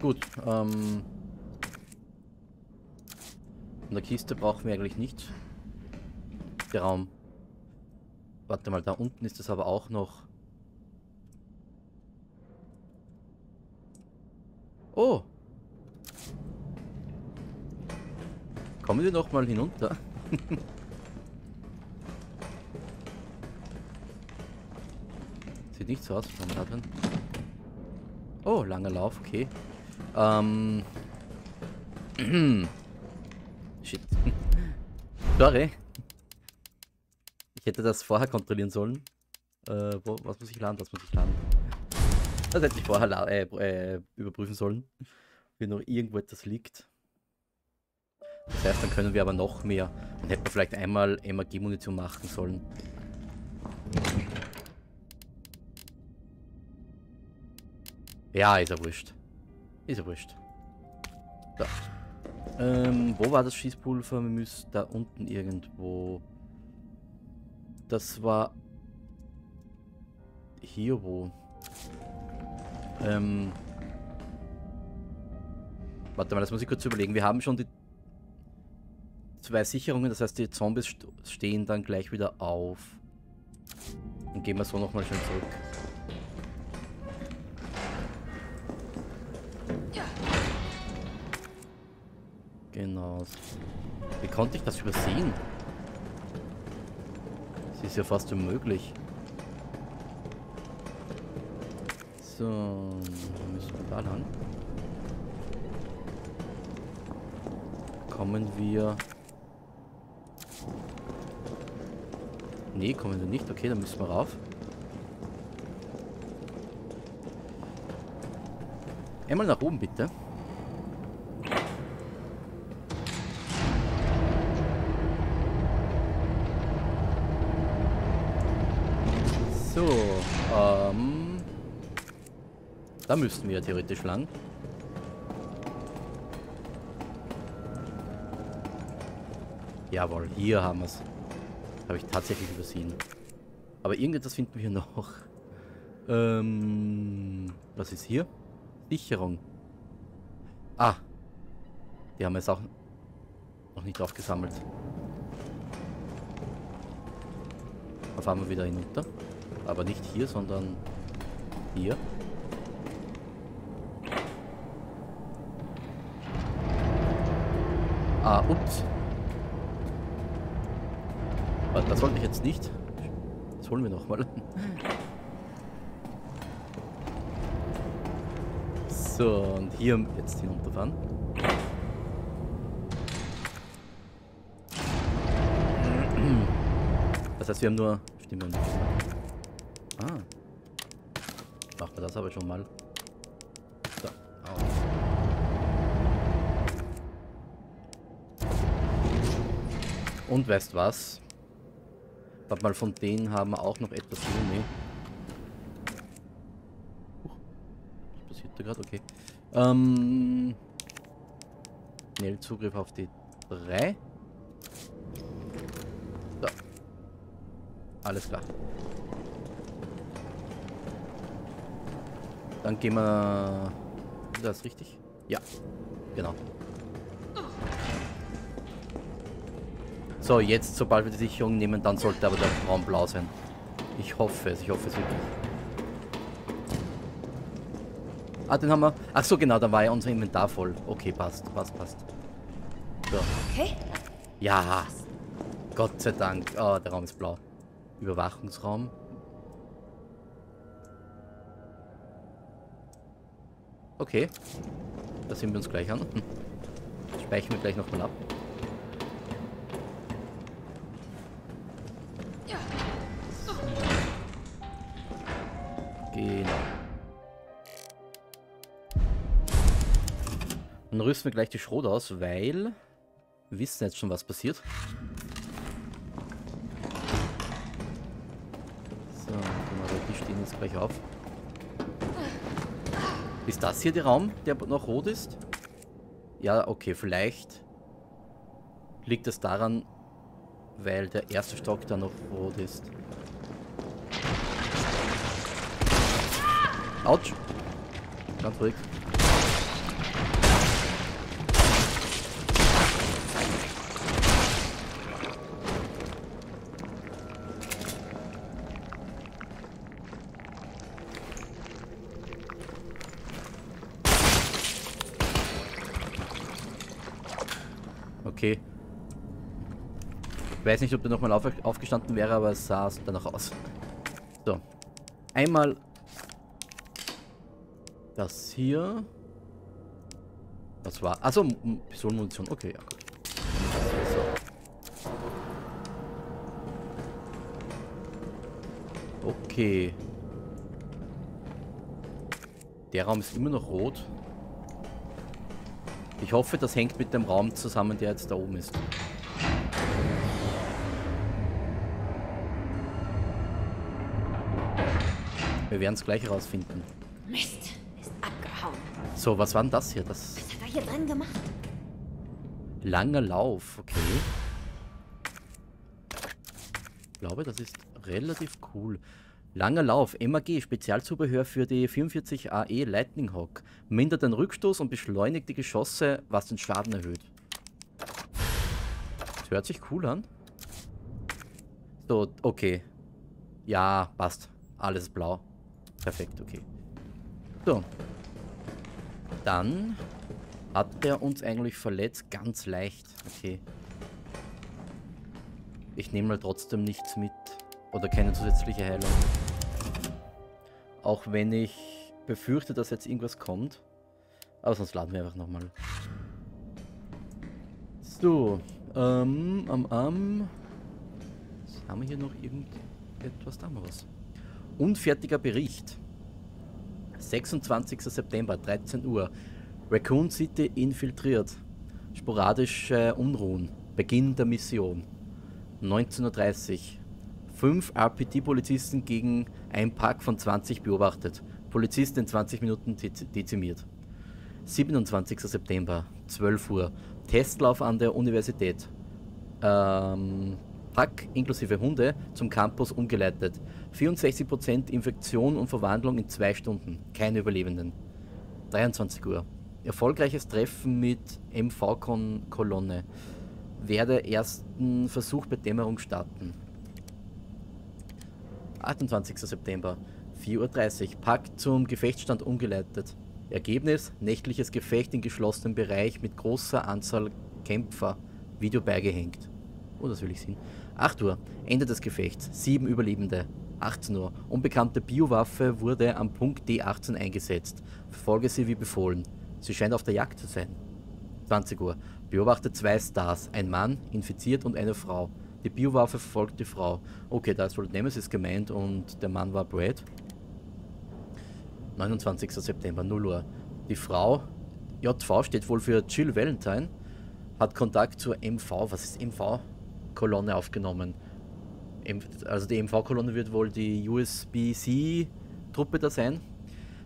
Gut, ähm... In der Kiste brauchen wir eigentlich nicht. Der Raum. Warte mal, da unten ist es aber auch noch... Oh! Kommen wir noch mal hinunter? Sieht nicht so aus, was da drin. Oh, langer Lauf, okay. Ähm. Shit. Sorry. Ich hätte das vorher kontrollieren sollen. Äh, wo, was muss ich laden? Das muss ich laden. Das hätte ich vorher äh, äh, überprüfen sollen. Wie noch irgendwo etwas liegt. Das heißt, dann können wir aber noch mehr. Dann hätten wir vielleicht einmal MAG-Munition machen sollen. Ja, ist ja wurscht. Ist ja wurscht. So. Ähm, wo war das Schießpulver? Wir müssen da unten irgendwo... Das war... Hier wo? Ähm... Warte mal, das muss ich kurz überlegen. Wir haben schon die zwei Sicherungen, das heißt die Zombies stehen dann gleich wieder auf. Dann gehen wir so nochmal schön zurück. Genau. Wie konnte ich das übersehen? Das ist ja fast unmöglich. So, müssen wir da lang. Kommen wir... Nee, kommen wir nicht. Okay, dann müssen wir rauf. Einmal nach oben, bitte. Da müssten wir ja theoretisch lang. Jawohl, hier haben wir es. Habe ich tatsächlich übersehen. Aber irgendetwas finden wir hier noch. Ähm, was ist hier? Sicherung. Ah. Die haben wir jetzt auch noch nicht aufgesammelt. Da fahren wir wieder hinunter. Aber nicht hier, sondern hier. Ah, ups. Das wollte ich jetzt nicht. Das holen wir nochmal. So, und hier jetzt hinunterfahren. Das heißt, wir haben nur... Stimmt. Ah. Machen wir das aber schon mal. Und weißt was? Warte mal, von denen haben wir auch noch etwas. Nee. Was passiert da gerade? Okay. Ähm. Schnellzugriff auf die 3. So. Alles klar. Dann gehen wir... Ist das richtig? Ja. Genau. So, jetzt, sobald wir die Sicherung nehmen, dann sollte aber der Raum blau sein. Ich hoffe es, ich hoffe es wirklich. Ah, den haben wir... Ach so, genau, da war ja unser Inventar voll. Okay, passt, passt, passt. So. Okay. Ja. Gott sei Dank. Oh, der Raum ist blau. Überwachungsraum. Okay. Da sind wir uns gleich an. Speichern wir gleich nochmal ab. Rüsten wir gleich die Schrot aus, weil wir wissen jetzt schon, was passiert. So, die stehen jetzt gleich auf. Ist das hier der Raum, der noch rot ist? Ja, okay, vielleicht liegt es daran, weil der erste Stock da noch rot ist. Autsch. Ganz ruhig. okay. Ich weiß nicht, ob der nochmal auf, aufgestanden wäre, aber es sah danach aus. So. Einmal das hier. Das war. Also Pistolenmunition. Okay, ja gut. So. Okay. Der Raum ist immer noch rot. Ich hoffe, das hängt mit dem Raum zusammen, der jetzt da oben ist. Wir werden es gleich herausfinden. Mist, ist abgehauen. So, was war denn das hier? Das Was hat er hier drin gemacht? langer Lauf, okay. Ich glaube, das ist relativ cool. Langer Lauf, MAG, Spezialzubehör für die 44 AE Lightning Hawk. Mindert den Rückstoß und beschleunigt die Geschosse, was den Schaden erhöht. Das hört sich cool an. So, okay. Ja, passt. Alles blau. Perfekt, okay. So. Dann hat der uns eigentlich verletzt. Ganz leicht. Okay. Ich nehme mal trotzdem nichts mit. Oder keine zusätzliche Heilung. Auch wenn ich befürchte, dass jetzt irgendwas kommt. Aber sonst laden wir einfach nochmal. So. Ähm, am, am. Haben wir hier noch irgendetwas? Da haben wir was. Unfertiger Bericht. 26. September, 13 Uhr. Raccoon City infiltriert. Sporadische Unruhen. Beginn der Mission. 19.30 Uhr. Fünf RPT-Polizisten gegen ein Pack von 20 beobachtet. Polizist in 20 Minuten dezimiert. 27. September, 12 Uhr. Testlauf an der Universität. Ähm, Pack inklusive Hunde zum Campus umgeleitet. 64% Infektion und Verwandlung in zwei Stunden. Keine Überlebenden. 23 Uhr. Erfolgreiches Treffen mit MV-Kolonne. Werde ersten Versuch bei Dämmerung starten. 28. September. 4.30 Uhr. Pack zum Gefechtsstand umgeleitet. Ergebnis: nächtliches Gefecht in geschlossenem Bereich mit großer Anzahl Kämpfer. Video beigehängt. Oh, das will ich sehen. 8 Uhr. Ende des Gefechts. 7 Überlebende. 18 Uhr. Unbekannte Biowaffe wurde am Punkt D18 eingesetzt. Verfolge sie wie befohlen. Sie scheint auf der Jagd zu sein. 20 Uhr. Beobachte zwei Stars. Ein Mann, infiziert und eine Frau. Die Biowaffe verfolgt die Frau. Okay, da ist wohl Nemesis gemeint und der Mann war Brad. 29. September, 0 Uhr. Die Frau, JV steht wohl für Jill Valentine, hat Kontakt zur MV. Was ist MV-Kolonne aufgenommen? Also die MV-Kolonne wird wohl die USB-C-Truppe da sein.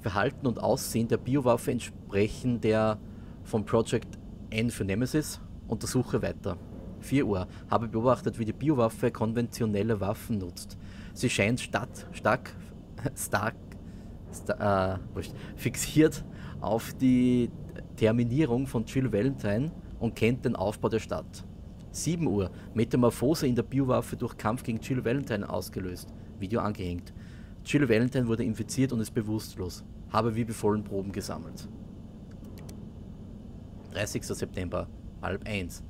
Verhalten und Aussehen der Biowaffe entsprechen der vom Project N für Nemesis. Untersuche weiter. 4 Uhr. Habe beobachtet, wie die Biowaffe konventionelle Waffen nutzt. Sie scheint statt, stark, stark, star, äh, fixiert auf die Terminierung von Jill Valentine und kennt den Aufbau der Stadt. 7 Uhr. Metamorphose in der Biowaffe durch Kampf gegen Jill Valentine ausgelöst. Video angehängt. Jill Valentine wurde infiziert und ist bewusstlos. Habe wie befohlen Proben gesammelt. 30. September, halb 1.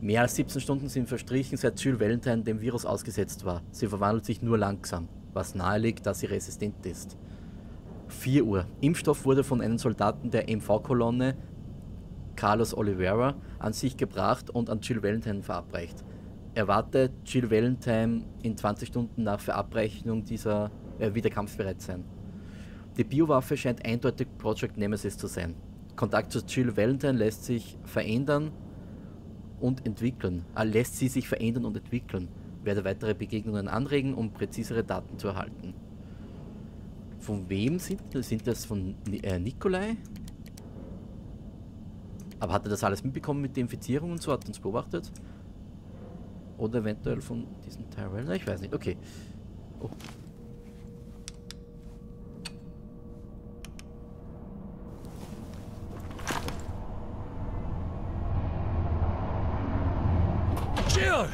Mehr als 17 Stunden sind verstrichen, seit Jill Valentine dem Virus ausgesetzt war. Sie verwandelt sich nur langsam, was nahelegt, dass sie resistent ist. 4 Uhr. Impfstoff wurde von einem Soldaten der MV-Kolonne, Carlos Oliveira, an sich gebracht und an Jill Valentine verabreicht. Erwarte Jill Valentine in 20 Stunden nach Verabreichung dieser äh, wieder kampfbereit sein. Die Biowaffe scheint eindeutig Project Nemesis zu sein. Kontakt zu Jill Valentine lässt sich verändern und entwickeln. Ah, lässt sie sich verändern und entwickeln. Werde weitere Begegnungen anregen, um präzisere Daten zu erhalten. Von wem sind das? Sind das von äh, Nikolai? Aber hat er das alles mitbekommen mit der Infizierung und so? Hat uns beobachtet? Oder eventuell von diesen Tyrell? Ich weiß nicht. Okay. Oh. Jill!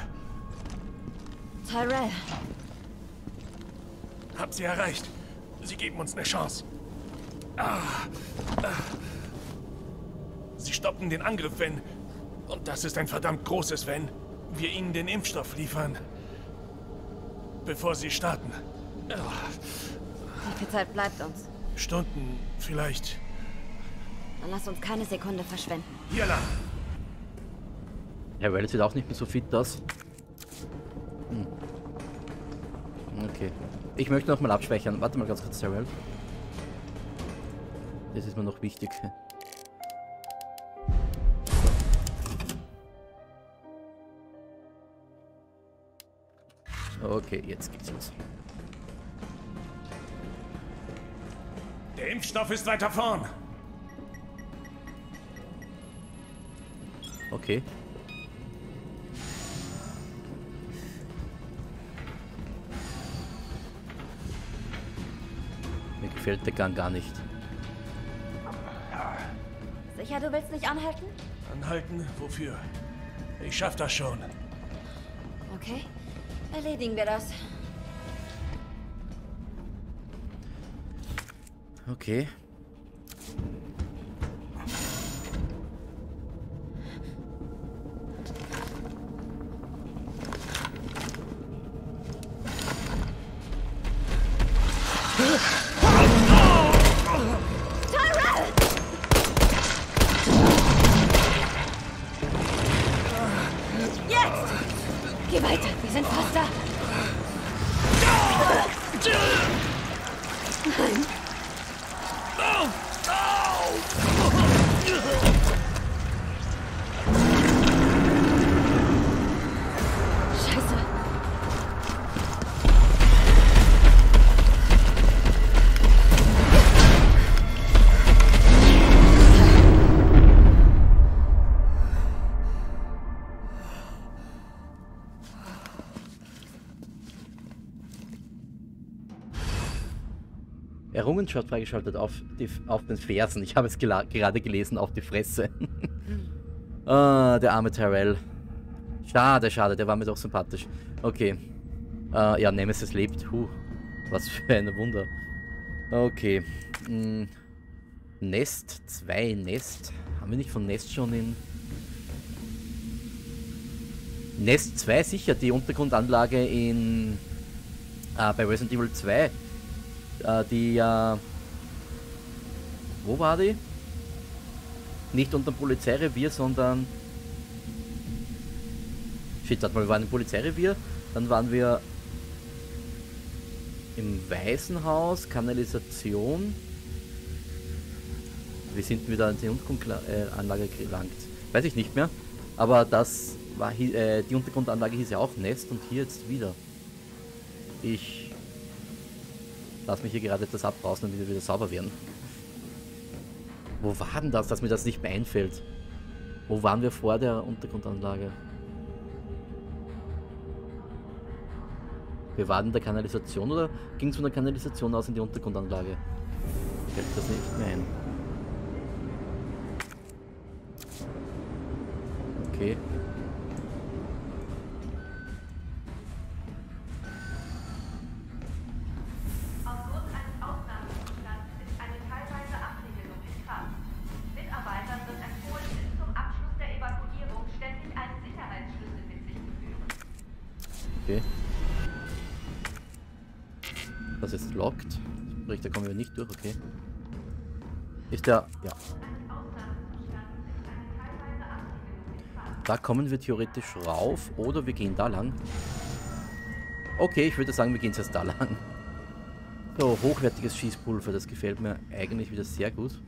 Tyrell, Hab sie erreicht. Sie geben uns eine Chance. Ah, ah. Stoppen den Angriff, wenn... Und Das ist ein verdammt großes Wenn. Wir ihnen den Impfstoff liefern. Bevor sie starten. Wie viel Zeit bleibt uns? Stunden, vielleicht. Dann lass uns keine Sekunde verschwenden. Hier lang. Herr Wells sieht auch nicht mehr so fit aus. Hm. Okay. Ich möchte noch mal abspeichern. Warte mal ganz kurz, Herr Wells. Das ist mir noch wichtig. Okay, jetzt geht's los. Der Impfstoff ist weiter vorn. Okay. Mir gefällt der Gang gar nicht. Sicher, du willst nicht anhalten? Anhalten? Wofür? Ich schaff das schon. Okay. Erledigen wir das. Okay. Weiter, wir sind fast da. Nein. Errungenschaft freigeschaltet auf, die, auf den Fersen. Ich habe es gerade gelesen, auf die Fresse. ah, der arme Tyrell. Schade, schade, der war mir doch sympathisch. Okay. Äh, ja, Nemesis lebt. Huh. Was für ein Wunder. Okay. Hm. Nest 2, Nest. Haben wir nicht von Nest schon in... Nest 2 sicher, die Untergrundanlage in... Äh, bei Resident Evil 2. Äh, die, äh, wo war die? Nicht unter dem Polizeirevier, sondern... Shit, warte mal, wir waren im Polizeirevier, dann waren wir im Waisenhaus, Kanalisation. Wie sind wir da in die Untergrundanlage gelangt? Weiß ich nicht mehr. Aber das war äh, die Untergrundanlage hieß ja auch Nest und hier jetzt wieder. Ich lass mich hier gerade etwas abbrausen, damit wir wieder sauber werden. Wo war denn das, dass mir das nicht mehr einfällt? Wo waren wir vor der Untergrundanlage? Wir waren in der Kanalisation oder ging es von der Kanalisation aus in die Untergrundanlage? Fällt das nicht mehr ein. Okay. Das ist locked. Sprich, da kommen wir nicht durch, okay. Ist der. Ja. Da kommen wir theoretisch rauf oder wir gehen da lang. Okay, ich würde sagen, wir gehen jetzt da lang. So, hochwertiges Schießpulver, das gefällt mir eigentlich wieder sehr gut.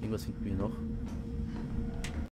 Irgendwas finden wir noch.